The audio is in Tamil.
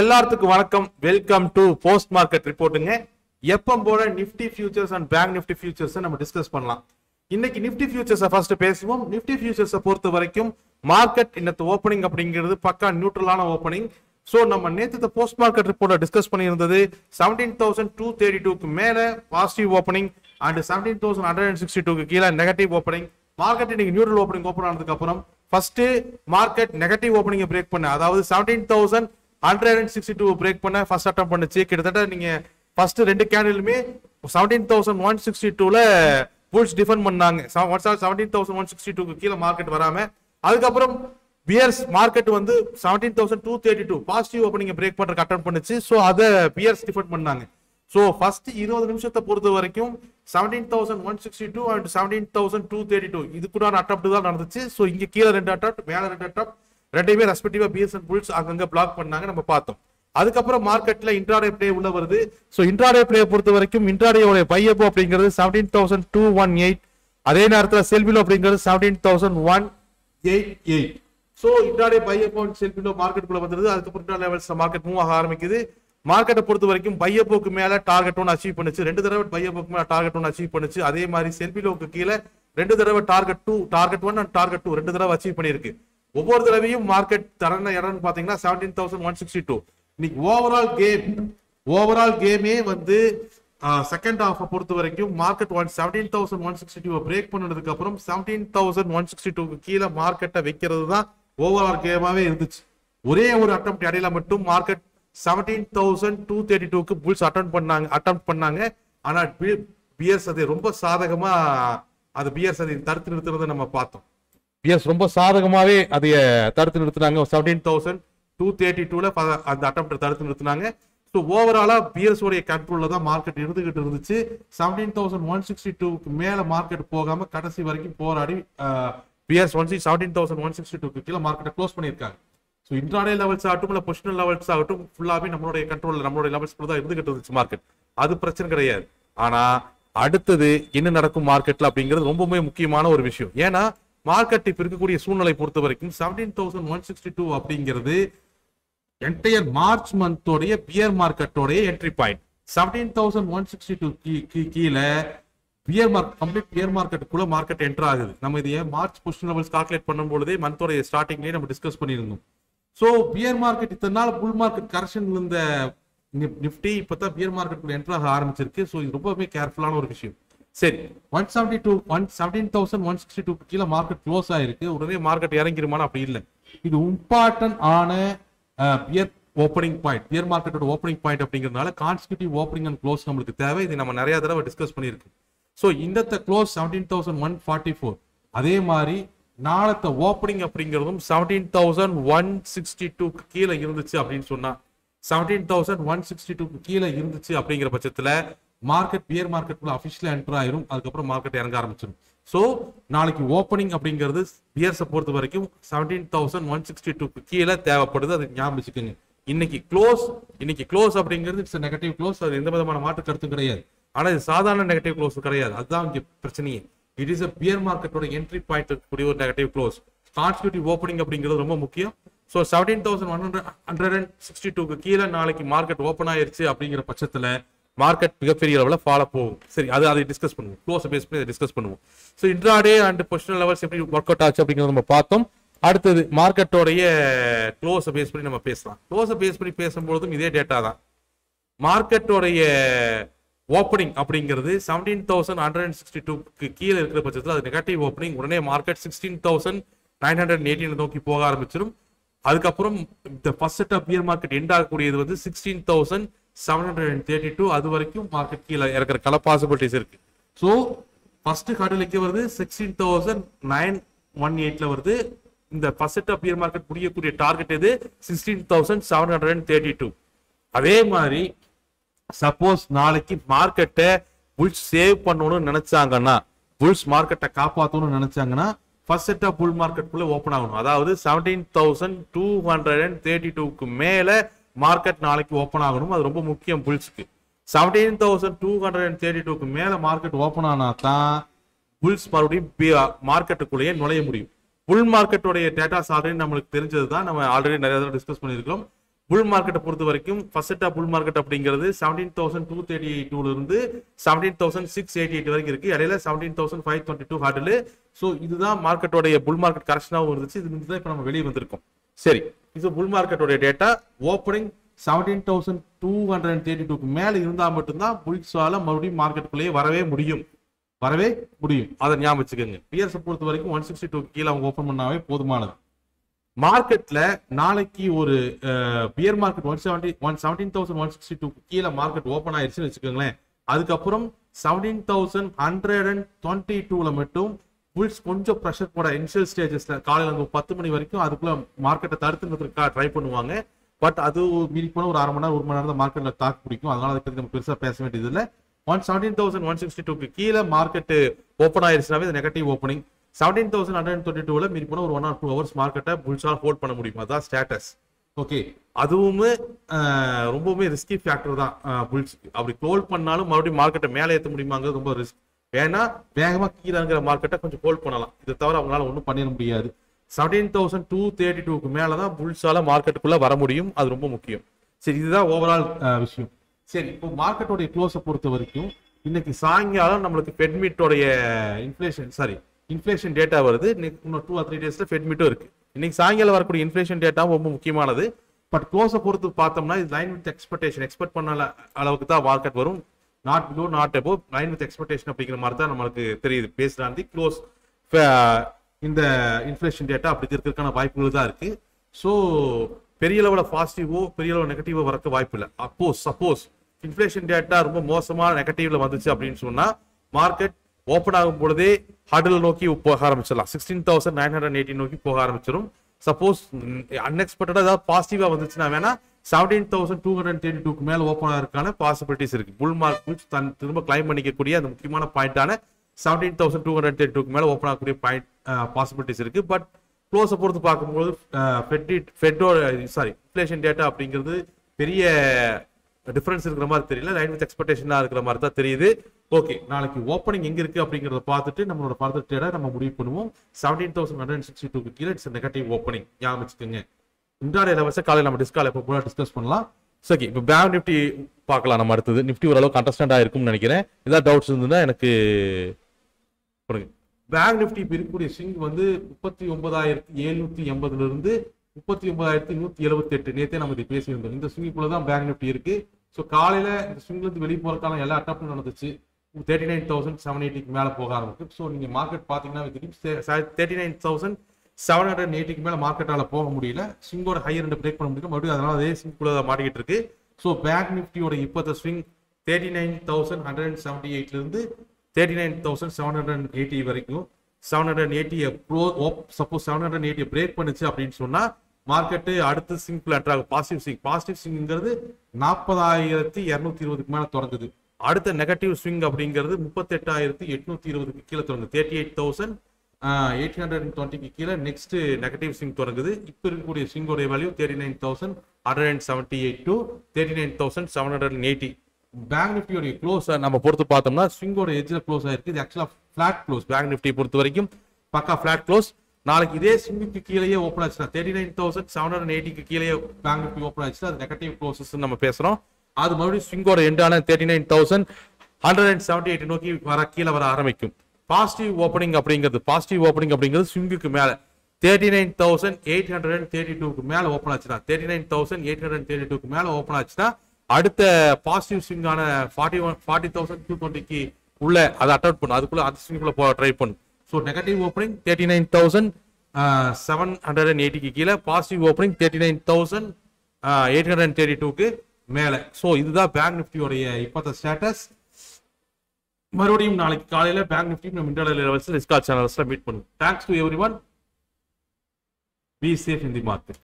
எல்லாத்துக்கும் வணக்கம். வெல்கம் டு போஸ்ட் மார்க்கெட் ரிப்போர்ட்டுங்க எப்போ போல Nifty futures and bank Nifty futures நம்ம டிஸ்கஸ் பண்ணலாம். இன்னைக்கு நிஃப்டி ஃபியூச்சர்ஸை ஃபர்ஸ்ட் பேசுவோம். நிஃப்டி ஃபியூச்சர்ஸை பொறுத்த வரைக்கும் மார்க்கெட் இன்னத்து ஓப்பனிங் அப்படிங்கிறது பக்கா நியூட்ரலான ஓப்பனிங் ஸோ நம்ம நேற்று போஸ்ட் மார்க்கெட் ரிப்போர்ட்டை டிஸ்கஸ் பண்ணியிருந்தது செவன்டீன் தௌசண்ட் டூ தேர்ட்டி டூக்கு மேலே positive opening and seventeen thousand hundred and sixty டூக்கு கீழே நெகட்டிவ் ஓப்பனிங் மார்க்கெட் இன்னைக்கு நியூட்ரல் ஓப்பனிங் ஓப்பன் ஆனதுக்கு அப்புறம் ஃபர்ஸ்ட் மார்க்கெட் நெகட்டிவ் ஓப்பனிங்கை பிரேக் பண்ண அதாவது seventeen thousand hundred and sixty two break பண்ண ஃபர்ஸ்ட் அட்டம் பண்ணுச்சு. கிட்டத்தட்ட நீங்க ஃபர்ஸ்ட் ரெண்டு கேண்டிலுமே செவன்டீன் தௌசண்ட் ஒன் சிக்ஸ்டி டூல புல்ஸ் டிஃபெண்ட் பண்ணாங்க. செவன்டீன் தௌசண்ட் ஒன் சிக்ஸ்டி டூக்கு கீழே மார்க்கெட் வராம அதுக்கப்புறம் பியர்ஸ் மார்க்கெட் வந்து seventeen thousand two thirty two positive opening break பண்றதுக்கு அட்டன் பண்ணுச்சு. ஸோ அதை பியர்ஸ் டிஃபெண்ட் பண்ணாங்க. ஸோ ஃபர்ஸ்ட் இருபது நிமிஷத்தை பொறுத்த வரைக்கும் seventeen thousand one sixty two and seventeen thousand two thirty two இதுக்குடான attempt தான் நடந்துச்சு. ஸோ இங்கே கீழே ரெண்டு அட்டம் மேலே ரெண்டு அட்டம் ரெண்டையுமே ரெஸ்பெக்டிவா பிஎஸ்என் புல்ஸ் அங்கங்க பிளாக் பண்ணாங்க நம்ம பார்த்தோம். அதுக்கப்புறம் மார்க்கெட்ல இன்ட்ராடே பிளே உள்ள வருது. ஸோ இன்ட்ராடே பிளே பொறுத்த வரைக்கும் இன்ட்ராடேயோட பையப்போ அப்படிங்கிறது seventeen thousand two one eight அதே நேரத்தில் செல்பிலோ அப்படிங்கிறது seventeen thousand one eight eight so intraday buy above sell below sell below மார்க்கெட்டுக்குள்ள வந்துருது. அதுக்கப்புறம் இன்ட்ரா லெவல்ஸ் மார்க்கெட் மூவ் ஆக ஆரம்பிக்குது. மார்க்கெட்டை பொறுத்த வரைக்கும் பையப்போக்கு மேல டார்கெட் ஒன்று அச்சீவ் பண்ணுச்சு. ரெண்டு தடவை பையப்போக்கு மேல டார்கெட் ஒன்று அச்சீவ் பண்ணுச்சு. அதே மாதிரி செல்பிலோக்கு கீழே ரெண்டு தடவை target two target one and target two ரெண்டு தடவை அச்சீவ் பண்ணியிருக்கு. ஒவ்வொரு தடவையும் மார்க்கெட் தரன இடம்னு பார்த்தீங்கன்னா seventeen thousand one sixty two இன்னைக்கு ஓவரால் கேம் ஓவரால் கேமே வந்து செகண்ட் ஹாஃபை பொறுத்த வரைக்கும் market one seventeen thousand one sixty two break பண்ணதுக்கு அப்புறம் செவன்டீன் தௌசண்ட் ஒன் சிக்ஸ்டி டூக்கு கீழே மார்க்கெட்டை வைக்கிறது தான் ஓவரால் கேமாவே இருந்துச்சு. ஒரே ஒரு அட்டம் இடையில மட்டும் market seventeen thousand two thirty டூக்கு புல்ஸ் அட்டம் பண்ணாங்க அட்டம் பண்ணாங்க. ஆனால் பிஎஸ் அது ரொம்ப சாதகமாக அது பியர்ஸ் அதை தடுத்து நிறுத்துறதை நம்ம பார்த்தோம். பிஎஸ் ரொம்ப சாதகமாகவே அதைய தடுத்து நிறுத்தினாங்க. செவன்டீன் தௌசண்ட் டூ தேர்ட்டி டூல அந்த அட்டம் தடுத்து நிறுத்தினாங்க. ஸோ ஓவராலாக பிஎஸ் உடைய தான் மார்க்கெட் இருந்துகிட்டு இருந்துச்சு. செவன்டீன் தௌசண்ட் ஒன் சிக்ஸ்டி டூக்கு மேலே மார்க்கெட் போகாமல் கடைசி வரைக்கும் போராடி PS one six seventeen thousand one sixty டூக்கு கீழே மார்க்கெட்டை க்ளோஸ் பண்ணியிருக்காங்க. ஸோ இன்ட்ராடே லெவல்ஸ் ஆகட்டும் இல்லை பொசிஷனல் லெவல்ஸ் ஆகட்டும் ஃபுல்லாகவே நம்மளுடைய கண்ட்ரோல் நம்மளுடைய லெவல்ஸ் தான் இருந்துகிட்டு இருந்துச்சு மார்க்கெட் அது பிரச்சனை கிடையாது. ஆனால் அடுத்தது என்ன நடக்கும் மார்க்கெட்டில் அப்படிங்கிறது ரொம்பவுமே முக்கியமான ஒரு விஷயம். ஏன்னா மார்க்கெட் இப்ப இருக்கக்கூடிய சூழ்நிலை பொறுத்த வரைக்கும் seventeen thousand one sixty two அப்படிங்கிறது என்டையர் மார்ச் மந்தோடைய bear மார்க்கெட்டோடைய entry point seventeen thousand one sixty two கீழே பியர் மார்க் கம்ப்ளீட் பியர் மார்க்கெட்டுக்குள்ள மார்க்கெட் என்டர் ஆகுது. நம்ம இதையே மார்ச் பொசிஷன் லெவல்ஸ் கால்குலேட் பண்ணும்பொழுதே மந்தோடைய ஸ்டார்டிங்லேயே நம்ம டிஸ்கஸ் பண்ணியிருந்தோம். ஸோ பியர் மார்க்கெட் இத்தனை நாள் புல் மார்க்கெட் கரெக்ஷன் இருந்த நிஃப்டி இப்போ தான் பியர் மார்க்கெட்டுக்குள்ள என்டர் ஆக ஆரம்பிச்சிருக்கு. ஸோ இது ரொம்பவே கேர்ஃபுல்லான ஒரு விஷயம். சரி. One seventy two one seventeen thousand one sixty two கீழே மார்க்கெட் க்ளோஸ் ஆயிருக்கு. உடனே மார்க்கெட் இறங்கிருமானா அப்படி இல்லை. இது இம்பார்ட்டன்ட் ஆன பியர் ஓப்பனிங் பாயிண்ட் பியர் மார்க்கெட்டோட ஓப்பனிங் பாயிண்ட் அப்படிங்கிறதுனால கான்ஸ்டியூட்டிவ் ஓப்பனிங் அண்ட் க்ளோஸ் நம்மளுக்கு தேவை. இது நம்ம நிறைய தடவை டிஸ்கஸ் பண்ணியிருக்கோம் ஸோ இந்த close seventeen thousand one forty four அதே மாதிரி நாளத்த ஓப்பனிங் அப்படிங்கிறதும் செவன்டீன் தௌசண்ட் ஒன் சிக்ஸ்டி டூக்கு கீழே இருந்துச்சு அப்படின்னு சொன்னா செவன்டீன் தௌசண்ட் ஒன் சிக்ஸ்டி டூக்கு கீழே இருந்துச்சு அப்படிங்கிற பட்சத்தில் மார்க்கெட் பியர் மார்க்கெட்டுக்குள்ள அஃபிஷியலாக என்டர் ஆயிரும். அதுக்கப்புறம் மார்க்கெட் இறங்க ஆரம்பிச்சிடும் ஸோ நாளைக்கு ஓப்பனிங் அப்படிங்கிறது பியர்ஸை பொறுத்த வரைக்கும் செவன்டீன் தௌசண்ட் ஒன் சிக்ஸ்டி டூக்கு கீழே தேவைப்படுது. அது ஞாபகம் வச்சுக்கோங்க. இன்னைக்கு க்ளோஸ் இன்னைக்கு க்ளோஸ் அப்படிங்கிறது இட்ஸ் நெகட்டிவ் க்ளோஸ் அது எந்த விதமான மாற்று கருத்தும் கிடையாது. ஆனால் இது சாதாரண நெகட்டிவ் க்ளோஸ் கிடையாது. அதுதான் இங்கே பிரச்சனையே. இட் இஸ் அ பியர் மார்க்கெட்டோட என்ட்ரி பாயிண்ட் கூடிய ஒரு நெகட்டிவ் க்ளோஸ் கான்ஸ்டியூட்டிவ் ஓப்பனிங் அப்படிங்கிறது ரொம்ப முக்கியம். So seventeen thousand one hundred hundred and sixty டூக்கு கீழே நாளைக்கு மார்க்கெட் ஓப்பன் ஆயிருச்சு அப்படிங்கிற பட்சத்தில் மார்க்கெட் மிகப்பெரிய அளவில் ஃபாலோ போகும். சரி அது அதை டிஸ்கஸ் பண்ணுவோம். க்ளோஸ் பேஸ் பண்ணி டிஸ்கஸ் பண்ணுவோம். So intraday and positional levels எப்படி ஒர்க் அவுட் ஆச்சு அப்படிங்கிறத நம்ம பார்த்தோம். அடுத்தது மார்க்கெட்டோடைய க்ளோஸை பேஸ் பண்ணி நம்ம பேசலாம். க்ளோஸை பேஸ் பண்ணி பேசும்பொழுதும் இதே டேட்டா தான். மார்க்கெட்டோடைய ஓப்பனிங் அப்படிங்கிறது seventeen thousand hundred and sixty டூக்கு கீழே இருக்கிற பட்சத்தில் அது நெகட்டிவ் ஓப்பனிங் உடனே market sixteen thousand nine hundred eighteen நோக்கி போக ஆரம்பிச்சிடும் அதுக்கப்புறம் இந்த first set of market end ஆகக்கூடியது வந்து sixteen thousand seven hundred and thirty two அது வரைக்கும் மார்க்கெட் கீழே இறக்குற கல பாசிபிலிட்டிஸ் இருக்கு. ஸோ ஃபர்ஸ்ட் கடலுக்கு வருது சிக்ஸ்டீன் தௌசண்ட் நைன் ஒன் எயிட்ல வருது. இந்த ஃபர்ஸ்ட் செட் ஆஃப் மார்க்கெட் முடியக்கூடிய டார்கெட் எது? Sixteen thousand seven hundred and thirty two அதே மாதிரி சப்போஸ் நாளைக்கு மார்க்கெட்டை புல்ஸ் சேவ் பண்ணணும்னு நினைச்சாங்கன்னா புல்ஸ் மார்க்கெட்டை காப்பாற்றணும்னு நினைச்சாங்கன்னா ஃபர்ஸ்ட் செட் ஆஃப் புல் மார்க்கெட்டுக்குள்ள ஓப்பன் ஆகணும். அதாவது seventeen thousand two hundred and thirty டூக்கு மேலே மார்க்கெட் நாளைக்கு ஓப்பன் ஆகணும். அது ரொம்ப முக்கியம் புல்ஸ்க்கு. Seventeen thousand two hundred and thirty டூக்கு மேலே மார்க்கெட் ஓப்பன் ஆனா தான் புல்ஸ் மறுபடியும் மார்க்கெட்டுக்குள்ளேயே நுழைய முடியும். புல் மார்க்கெட்டுடைய டேட்டாஸ் ஆல்ரெடி நம்மளுக்கு தெரிஞ்சது தான். நம்ம ஆல்ரெடி நிறைய தடவை டிஸ்கஸ் பண்ணியிருக்கோம் புல் மார்க்கெட்டை பொறுத்த வரைக்கும் ஃபர்ஸ்ட் புல் மார்க்கெட் அப்படிங்கிறது seventeen thousand two thirty eight டூல இருந்து seventeen thousand six eighty eight வரைக்கும் இருக்கு. இடையில seventeen thousand five twenty two hurdle so இதுதான் மார்க்கெட்டோடைய புல் மார்க்கெட் கரெக்ஷனாகவும் இருந்துச்சு. இது தான் இப்போ நம்ம வெளியே வந்திருக்கோம். சரி. இது bull மார்க்கெட்டோடைய data opening seventeen thousand two hundred and thirty டூக்கு மேலே இருந்தால் மட்டும்தான் புல்ஸால மறுபடியும் மார்க்கெட்டுக்குள்ளேயே வரவே முடியும். வரவே முடியும். அதை ஞாபகம் வச்சுக்கோங்க. பொறுத்த வரைக்கும் ஒன் சிக்ஸ்டி டூ கீழே அவங்க ஓப்பன் பண்ணாவே போதுமானது. மார்க்கெட்ல நாளைக்கு ஒரு bear market one seventy one seventeen thousand one sixty two கீழே மார்க்கெட் ஓப்பன் ஆயிடுச்சுன்னு வச்சுக்கோங்களேன். அதுக்கப்புறம் seventeen thousand hundred and twenty டூல மட்டும் புல்ஸ் கொஞ்சம் ப்ரெஷர் போட இனிஷியல் ஸ்டேஜஸ்ல காலையில் அங்கே பத்து மணி வரைக்கும் அதுக்குள்ள மார்க்கெட்டை தடுத்துங்கிறதுக்காக ட்ரை பண்ணுவாங்க. பட் அது மீறி போனால் ஒரு அரை மணி நேரம் ஒரு மணி நேரம் தான் மார்க்கெட்ல தாக்கு பிடிக்கும். அதனால அதை பற்றி நம்ம பெருசாக பேச வேண்டியது இல்லை. One seventeen thousand one sixty டூக்கு கீழே market open ஆயிருச்சுனாவே negative opening seventeen thousand hundred twenty டூவில் மீறி போனால் ஒரு ஒன் ஆர் டூ ஹவர்ஸ் மார்க்கெட்டை புல்ஸால் ஹோல்ட் பண்ண முடியும்? அதான் ஸ்டேட்டஸ் ஓகே அதுவுமே ரொம்பவுமே ரிஸ்கி ஃபேக்டர் தான் புல்ஸ். அப்படி ஹோல்ட் பண்ணாலும் மறுபடியும் மார்க்கெட்டை மேலே ஏற்ற முடியுமாங்கிறது ரொம்ப ரிஸ்க் ஏன்னா வேகமா கீழே மார்க்கெட்டை கொஞ்சம் ஹோல்ட் பண்ணலாம். இதை தவிர அவங்களால ஒன்றும் பண்ணிட முடியாது. செவன்டீன் தௌசண்ட் டூ தேர்ட்டி டூக்கு மேலே தான் புல்ஸால மார்க்கெட்டுக்குள்ள வர முடியும். அது ரொம்ப முக்கியம். சரி இதுதான் ஓவரால் விஷயம். சரி இப்போ மார்க்கெட்டோடைய க்ளோஸை பொறுத்த வரைக்கும் இன்னைக்கு சாயங்காலம் நம்மளுக்கு ஃபெட்மிட்டோடைய இன்ஃப்ளேஷன் சாரி இன்ஃப்ளேஷன் டேட்டா வருது. இன்னைக்கு இன்னும் டூ ஆர் த்ரீ டேஸ்ல ஃபெட்மிட்டும் இருக்கு. இன்னைக்கு சாயங்காலம் வரக்கூடிய இன்ஃப்ளேஷன் டேட்டாவும் ரொம்ப முக்கியமானது. பட் க்ளோஸை பொறுத்து பார்த்தோம்னா இது லைன் வித் எக்ஸ்பெக்டேஷன் எக்ஸ்பெக்ட் பண்ண அளவுக்கு தான் மார்க்கெட் வரும். Not below not above line with expectation அப்படிங்கிற மாதிரி தான் நம்மளுக்கு தெரியுது. பேஸ்ட் ஆன் தி க்ளோஸ் இந்த இன்ஃப்ளேஷன் டேட்டா அப்படி இருக்கிறதுக்கான வாய்ப்புகள் தான் இருக்கு. ஸோ பெரிய லெவலில் பாசிட்டிவோ பெரிய லெவல் நெகட்டிவோ வரக்கு வாய்ப்பு இல்லை. அப்போஸ் சப்போஸ் இன்ஃப்ளேஷன் டேட்டா ரொம்ப மோசமான நெகட்டிவ்ல வந்துச்சு அப்படின்னு சொன்னா மார்க்கெட் ஓப்பன் ஆகும் பொழுதே ஹார்டில் நோக்கி போக ஆரம்பிச்சிடலாம். Sixteen thousand nine hundred eighty நோக்கி போக ஆரம்பிச்சிடும் சப்போஸ் அன்எக்ஸ்பெக்டடா ஏதாவது பாசிட்டிவா வந்துச்சுன்னா வேணா seventeen thousand two hundred thirty டூக்கு மேலே ஓப்பன் ஆகிறதுக்கான பாசிபிலிட்டிஸ் இருக்குது புல் மார்க் தன் திரும்ப கிளைம் பண்ணிக்கக்கூடிய அந்த முக்கியமான பாயிண்டான seventeen thousand two hundred thirty டூக்கு மேலே ஓப்பன் ஆகக்கூடிய பாயிண்ட் பாசிபிலிட்டிஸ் இருக்குது பட் க்ளோஸை பொறுத்து பார்க்கும்போது ஃபெட்டி ஃபெட்டோட சாரி இன்ஃப்ளேஷன் டேட்டா அப்படிங்கிறது பெரிய டிஃப்ரென்ஸ் இருக்கிற மாதிரி தெரியல. லைன் வித் எக்ஸ்பெக்டேஷனாக இருக்கிற மாதிரி தான் தெரியுது. ஓகே நாளைக்கு ஓப்பனிங் எங்கே இருக்குது அப்படிங்கிறத பார்த்துட்டு நம்மளோட ஃபர்தர் ட்ரேடை நம்ம முடிவு பண்ணுவோம். செவன்டீன் தௌசண்ட் ஹண்ட்ரட் சிக்ஸ்டி டூக்கு கீழே இட்ஸ் நெகட்டிவ் ஓப்பனிங் ஞாபகம் வச்சுக்கோங்க. இன்ட்ராடே லெவல்ஸை காலையில் நம்ம டிஸ்கால் எப்போ போல டிஸ்கஸ் பண்ணலாம். சரி இப்போ பேங்க் நிஃப்டி பார்க்கலாம் நம்ம அடுத்தது. நிஃப்டி ஓரளவு கண்டஸ்டண்டாக இருக்கும்னு நினைக்கிறேன். ஏதாவது டவுட்ஸ் இருந்ததுன்னா எனக்கு கொடுங்க பேங்க் நிஃப்டி இப்போ இருக்கக்கூடிய ஸ்விங் வந்து முப்பத்தி ஒன்பதாயிரத்தி எழுநூத்தி எண்பதுல இருந்து முப்பத்தி ஒன்பதாயிரத்தி நூற்றி எழுபத்தி எட்டு. நேற்றே நம்ம இதை பேசியிருந்தோம். இந்த ஸ்விங்குக்குள்ள தான் பேங்க் நிஃப்டி இருக்கு. ஸோ காலையில இந்த ஸ்விங்ல வெளியே போறதுக்கான எல்லா அட்டாப்பும் நடந்துச்சு. தேர்ட்டி நைன் தௌசண்ட் செவன் எயிட்டிக்கு மேலே போக ஆரம்பிக்கும் ஸோ நீங்கள் மார்க்கெட் பார்த்தீங்கன்னா thirty nine thousand seven hundred எயிட்டிக்கு மேலே மார்க்கெட்டால் போக முடியல. சிங்கோட ஹையர் ரெண்டு பிரேக் பண்ண முடியல மறுபடியும் அதனால அதே ஸ்விங்குள்ள மாட்டிக்கிட்டு இருக்கு. ஸோ பேங்க் நிஃப்டியோட இப்போத்த swing thirty nine thousand hundred and seventy எயிட்லேருந்து thirty nine thousand seven hundred eighty வரைக்கும். செவன் ஹண்ட்ரட் எயிட்டியை ப்ரோ சப்போஸ் செவன் ஹண்ட்ரட் எயிட்டியை பிரேக் பண்ணுச்சு அப்படின்னு சொன்னால் மார்க்கெட்டு அடுத்து சிங்கிள் அட்ராக் பாசிட்டிவ் சிங் பாசிட்டிவ் ஸ்விங்கிறது நாற்பதாயிரத்தி இரநூத்தி இருபதுக்கு மேலே தொடங்குது. அடுத்த நெகட்டிவ் ஸ்விங் அப்படிங்கிறது முப்பத்தெட்டாயிரத்தி எட்நூத்தி இருபதுக்கு கீழே தொடங்குது. Thirty eight thousand eight hundred and டுவெண்ட்டிக்கு கீழே நெக்ஸ்ட் நெகட்டிவ் ஸ்விங் தொடங்குது. இப்போ இருக்கக்கூடிய ஸ்விங்கோடைய value thirty nine thousand hundred and seventy eight to thirty nine thousand seven hundred and eighty bank நிஃப்டியோடைய close நம்ம பொறுத்து பார்த்தோம்னா ஸ்விங்கோட எஜ்ஜில் க்ளோஸ் ஆயிருக்கு. இது ஆக்சுவலாக ஃபிளாட் க்ளோஸ் பேங்க் நிஃப்டி பொறுத்த வரைக்கும் பக்கா ஃபிளாட் க்ளோஸ் நாளைக்கு இதே ஸ்விங்குக்கு கீழேயே ஓப்பன் ஆச்சுன்னா thirty nine thousand seven hundred எயிட்டிக்கு கீழே பேங்க் நிஃப்டி ஓப்பன் ஆச்சுன்னா அது நெகட்டிவ் க்ளோசஸ் நம்ம பேசுகிறோம் அது மறுபடியும் ஸ்விங்கோட எண்டான thirty nine thousand hundred and seventy eight நோக்கி வர கீழே வர ஆரம்பிக்கும். பாசிட்டிவ் ஓப்பனிங் அப்படிங்கிறது பாசிட்டிவ் ஓப்பனிங் அப்படிங்கிறது ஸ்விங்குக்கு மேலே. Thirty nine thousand eight hundred and thirty டூக்கு மேலே ஓப்பன் ஆச்சுன்னா thirty nine thousand eight hundred thirty டூக்கு மேலே ஓப்பன் ஆச்சுன்னா அடுத்த positive ஸ்விங்கான forty one forty thousand two டுவெண்ட்டிக்கு உள்ள அதை அட்டன் பண்ணும் அதுக்குள்ள அந்த ஸ்விங்குள்ள போக ட்ரை பண்ணும் so negative opening thirty nine thousand seven hundred and எயிட்டிக்கு கீழே positive opening thirty nine thousand eight hundred and thirty டூக்கு மேலே. ஸோ இதுதான் பேங்க் நிஃப்டியோடைய இப்போத்த ஸ்டேட்டஸ் மறுபடியும் நாளைக்கு காலையில பேங்க் நிஃப்டி நம்ம இன்டர்னல் லெவல்ஸ் ரிஸ்கா சேனல்ஸ்ல மீட் பண்ணுவோம் thanks to everyone be safe in the market